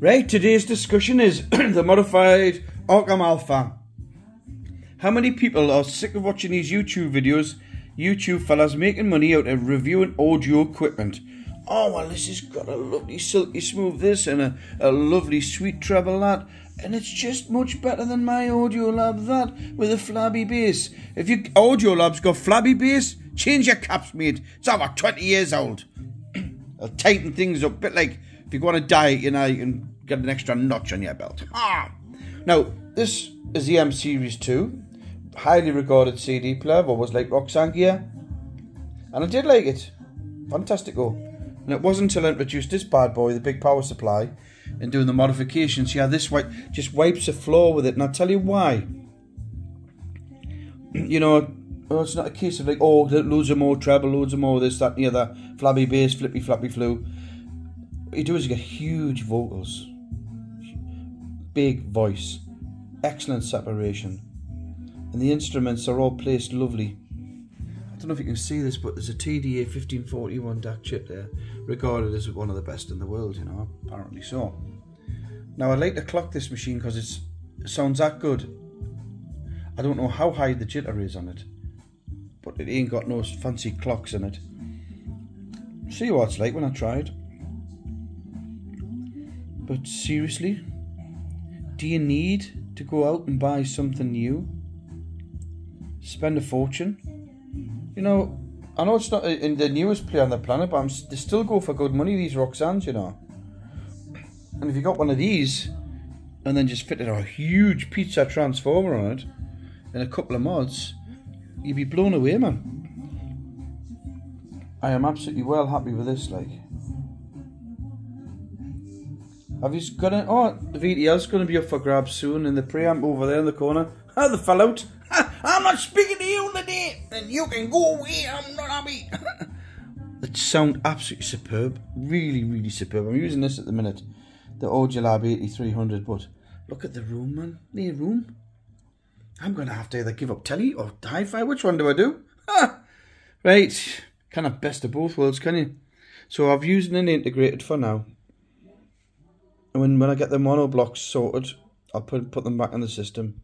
Right, today's discussion is the modified Arcam Alpha. How many people are sick of watching these YouTube videos, YouTube fellas making money out of reviewing audio equipment? Oh, well, this has got a lovely silky smooth this and a, a lovely sweet treble that, and it's just much better than my Audiolab that with a flabby bass. If your Audiolab's got flabby bass, change your caps, mate. It's over 20 years old. I'll tighten things up, a bit like if you go on a diet, you know, you can get an extra notch on your belt. Ah. Now, this is the M Series 2, highly regarded CD player, what was like Roksan gear. And I did like it. Fantastic. And it wasn't until I introduced this bad boy, the big power supply, and doing the modifications, yeah, this white just wipes the floor with it. And I'll tell you why. you know, oh, it's not a case of like, oh, loads of more treble, loads of more this, that, and the other, flabby bass, flippy, flappy flu. What you do is you get huge vocals, big voice, excellent separation, and the instruments are all placed lovely. I don't know if you can see this, but there's a TDA 1541 DAC chip there, regarded as one of the best in the world, you know, apparently so. Now I'd like to clock this machine because it sounds that good. I don't know how high the jitter is on it, but it ain't got no fancy clocks in it. See what it's like when I tried. But seriously, do you need to go out and buy something new? Spend a fortune? You know, I know it's not in the newest play on the planet, but I'm, they still go for good money, these Roksans, you know. And if you got one of these, and then just fitted a huge pizza transformer on it, and a couple of mods, you'd be blown away, man. I am absolutely well happy with this, like. Have you got it? Oh, the VTL's going to be up for grabs soon in the preamp over there in the corner. Ah, the fell out. I'm not speaking to you today, and you can go away. I'm not happy. it sound absolutely superb. Really, really superb. I'm using this at the minute, the Audiolab 8300. But look at the room, man. The room. I'm going to have to either give up telly or hi-fi. Which one do I do? Right. Kind of best of both worlds, can you? So I've used an integrated for now when when I get the mono blocks sorted, I'll put put them back in the system.